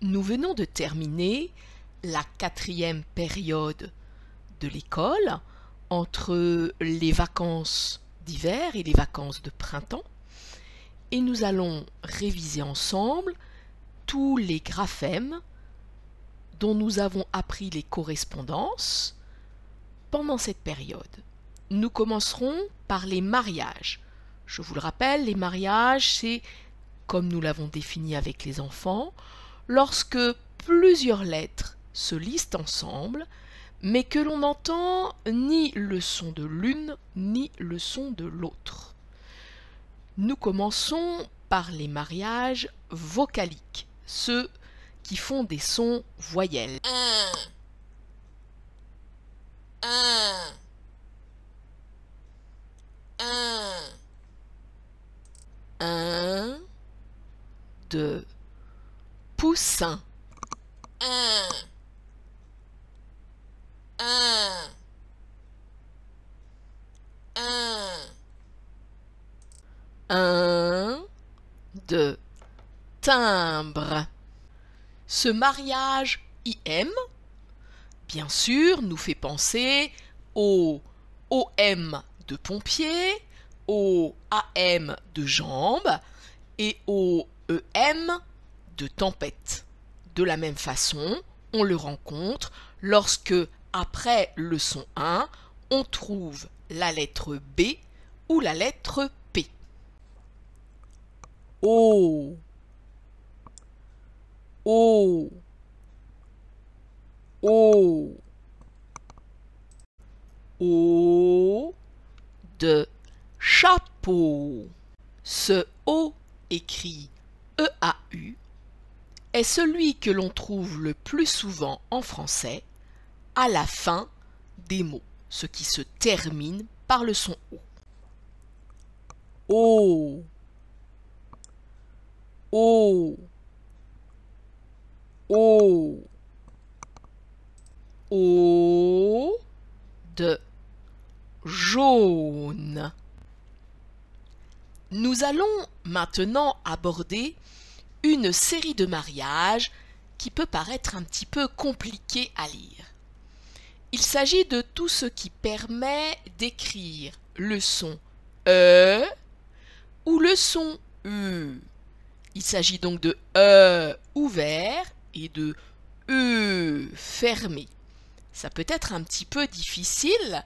Nous venons de terminer la quatrième période de l'école entre les vacances d'hiver et les vacances de printemps et nous allons réviser ensemble tous les graphèmes dont nous avons appris les correspondances pendant cette période. Nous commencerons par les mariages. Je vous le rappelle, les mariages, c'est, comme nous l'avons défini avec les enfants, lorsque plusieurs lettres se lisent ensemble, mais que l'on n'entend ni le son de l'une ni le son de l'autre. Nous commençons par les mariages vocaliques, ceux qui font des sons voyelles. un, un, un, Un, deux, un, un, timbre. Ce mariage IM, bien sûr, nous fait penser au OM de pompier, au AM de jambe et au EM de tempête. De la même façon, on le rencontre lorsque, après le son 1, on trouve la lettre B ou la lettre P. O. O. O. O de chapeau. Ce O écrit E-A-U celui que l'on trouve le plus souvent en français à la fin des mots, ce qui se termine par le son O. O. O. O. O de jaune. Nous allons maintenant aborder une série de mariages qui peut paraître un petit peu compliqué à lire. Il s'agit de tout ce qui permet d'écrire le son E ou le son U. Il s'agit donc de E ouvert et de E fermé. Ça peut être un petit peu difficile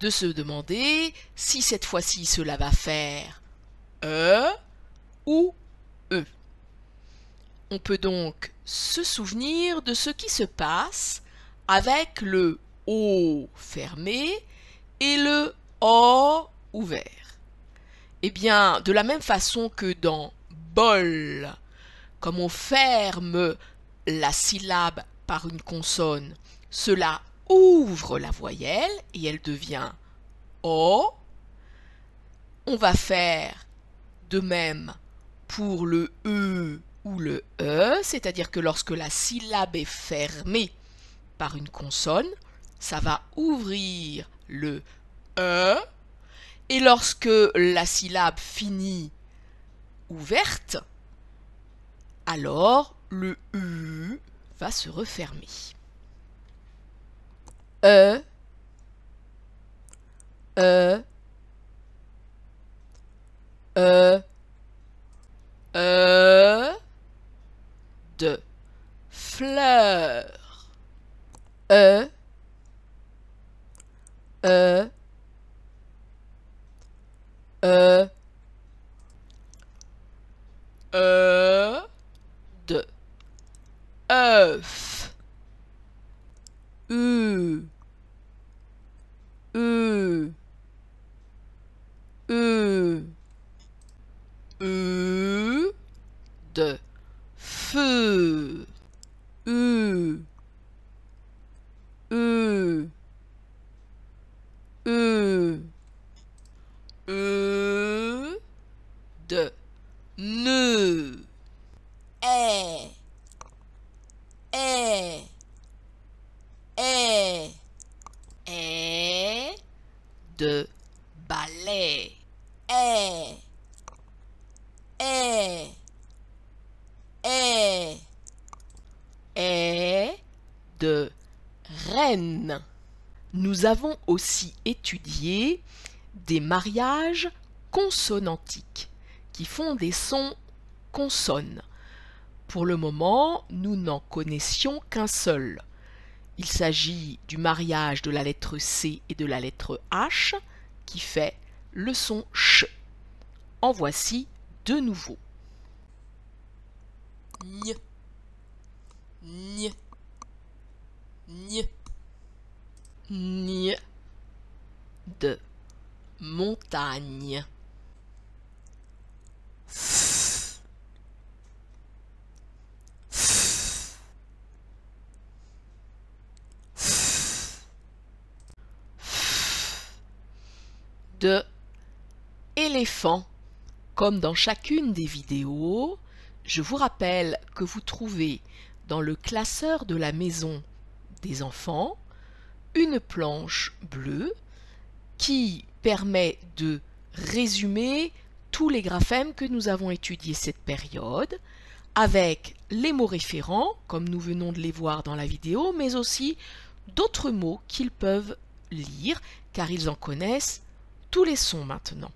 de se demander si cette fois-ci cela va faire E ou E. On peut donc se souvenir de ce qui se passe avec le O fermé et le O ouvert. Eh bien, de la même façon que dans bol, comme on ferme la syllabe par une consonne, cela ouvre la voyelle et elle devient O. On va faire de même pour le E ou le E, c'est-à-dire que lorsque la syllabe est fermée par une consonne, ça va ouvrir le E, et lorsque la syllabe finit ouverte, alors le U va se refermer. E, E, E de fleur. E, E, E, E. De. Œuf. U, U, U, U. De. Feu. U, U, U, U de nœud. ẹ, ẹ, ẹ, Ẹ de balai. ẹ, ẹ, ẹ, de reine. Nous avons aussi étudié des mariages consonantiques qui font des sons consonnes. Pour le moment, nous n'en connaissions qu'un seul. Il s'agit du mariage de la lettre C et de la lettre H qui fait le son ch. En voici. Gne. Gne. Gne de montagne. De éléphant. Comme dans chacune des vidéos, je vous rappelle que vous trouvez dans le classeur de la maison des enfants une planche bleue qui permet de résumer tous les graphèmes que nous avons étudiés cette période avec les mots référents, comme nous venons de les voir dans la vidéo, mais aussi d'autres mots qu'ils peuvent lire car ils en connaissent tous les sons maintenant.